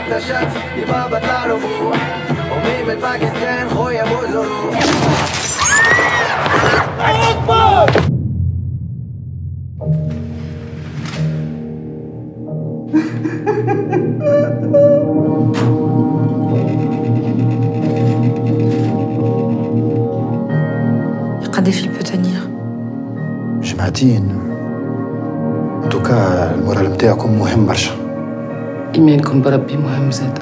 اكتشف يبقى بطلع ربوح. ومين من باكستان خويا بوزو قداش il peut tenir جمعتين donc ال moral نتاعكم مهم برشا. إيمانكم بربي مهم زاد.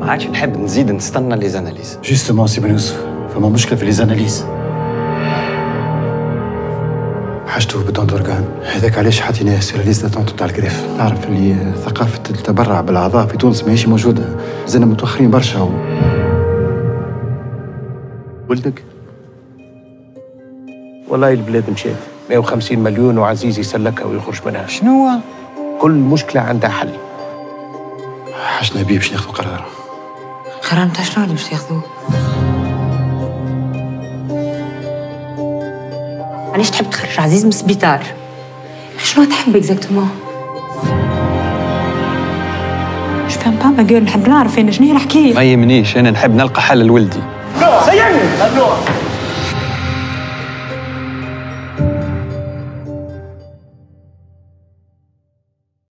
ما عادش نحب نزيد نستنى les analyses. Justement سي بن يوسف فما مشكله في les analyses حاجته ب don d'organe هذاك علاش حاطيناه sur liste d'attente تاع ال greffe تعرف اللي ثقافه التبرع بالاعضاء في تونس ماهيش موجوده زلنا متوخرين برشا و... ولدك والله البلاد مشات 150 مليون وعزيز يسلكها ويخرج منها. شنو كل مشكلة عندها حل. حاجنا بيه باش ناخذ قرار قرار نتاع شنو اللي باش تاخذوه علاش تحب تخرج عزيز من السبيطار. شنو تحب اكزاكتومون جو فهم با ما نحب نعرف أنا شنو هي الحكاية. ما يهمنيش أنا نحب نلقى حل لولدي. ممنوع